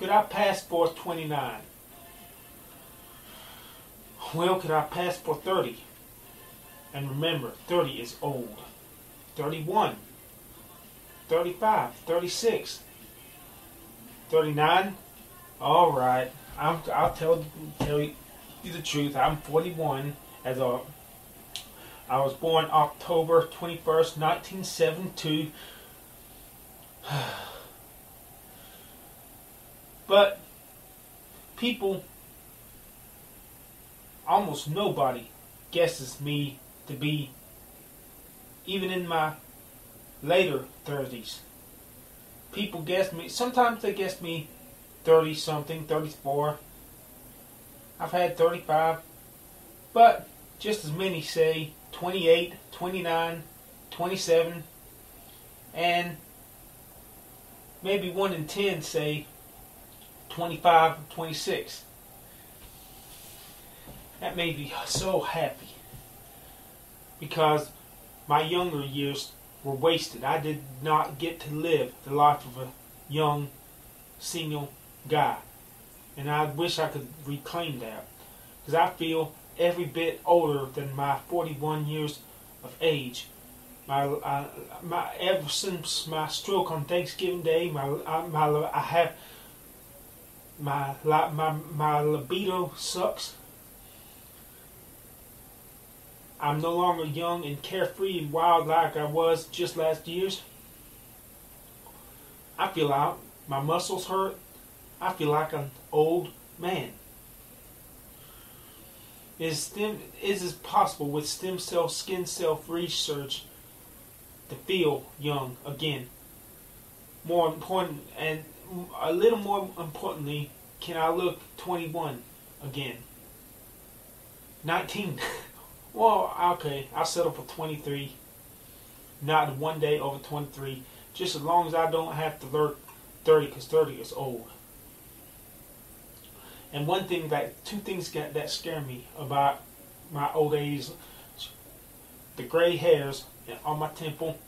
Could I pass for 29? Well, could I pass for 30? And remember, 30 is old. 31, 35, 36, 39. All right, I'm, I'll tell tell you the truth. I'm 41 as a I was born October 21st, 1972. But people, almost nobody guesses me to be, even in my later 30s. People guess me, sometimes they guess me 30 something, 34. I've had 35. But just as many say 28, 29, 27, and maybe 1 in 10 say 25, 26. That made me so happy because my younger years were wasted. I did not get to live the life of a young single guy. And I wish I could reclaim that because I feel every bit older than my 41 years of age. My, my ever since my stroke on Thanksgiving Day, my, my I have my my my libido sucks. I'm no longer young and carefree and wild like I was just last year's. I feel out. My muscles hurt. I feel like an old man. Is stem is it possible with stem cell skin cell research to feel young again? More important and a little more importantly, can I look 21 again? 19. well, okay, I'll settle for 23. Not one day over 23. Just as long as I don't have to learn 30, because 30 is old. And one thing that, two things that, that scare me about my old age, the gray hairs on my temple